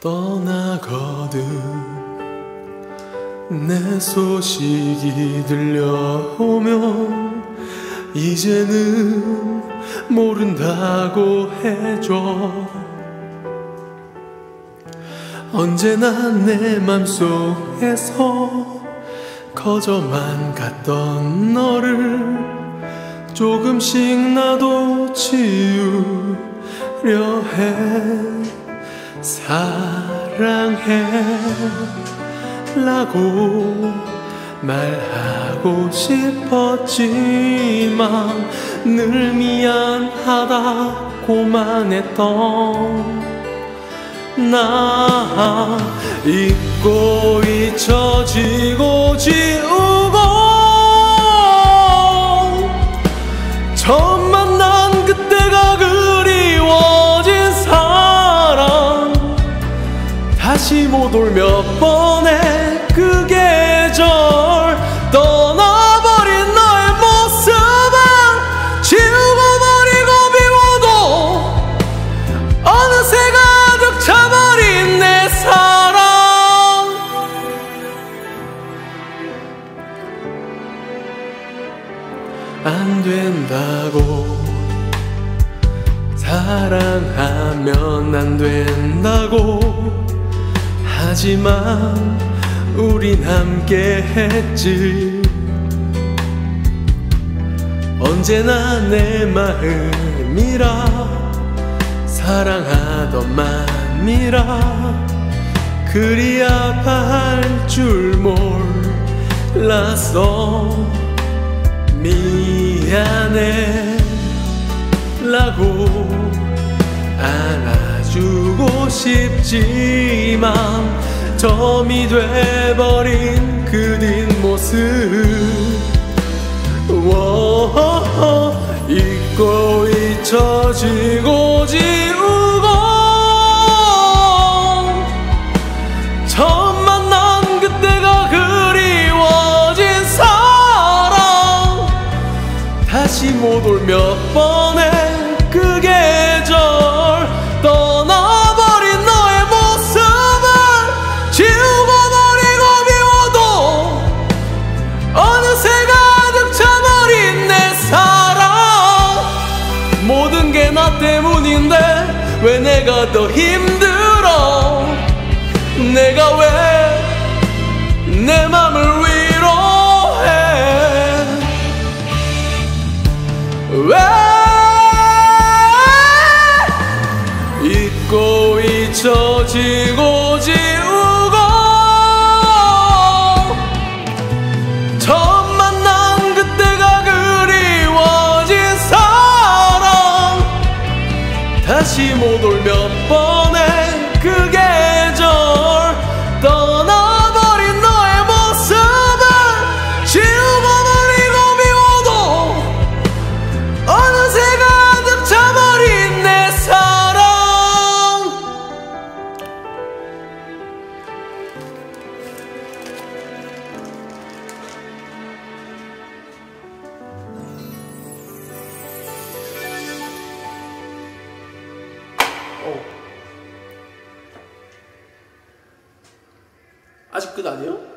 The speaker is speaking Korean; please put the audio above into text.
떠나거든 내 소식이 들려오면 이제는 모른다고 해줘. 언제나 내 맘속에서 거저만 갔던 너를 조금씩 나도 지우려 해. 사랑해 라고 말하고 싶었지만 늘 미안하다고만 했던 나 잊고 잊혀지고 지 올몇 번의 그 계절. 떠나버린 너의 모습은 지우고 버리고 비워도 어느새 가득 차버린 내 사랑. 안 된다고 사랑하면 안 된다고 하지만 우린 함께 했지. 언제나 내 마음이라 사랑하던 맘이라 그리 아파할 줄 몰랐어 미안해 라고 안아주고 싶지만 점이 돼버린 그 뒷모습. 워 잊고 잊혀지고 지우고. 처음 만난 그때가 그리워진 사랑 다시 못 올 몇 번의 왜 내가 더 힘들어? 내가 왜 내 맘을 위로해? 왜 잊고 잊혀지고 지우 다시 못올 아직 끝 아니에요?